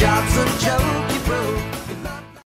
jobs and jokes.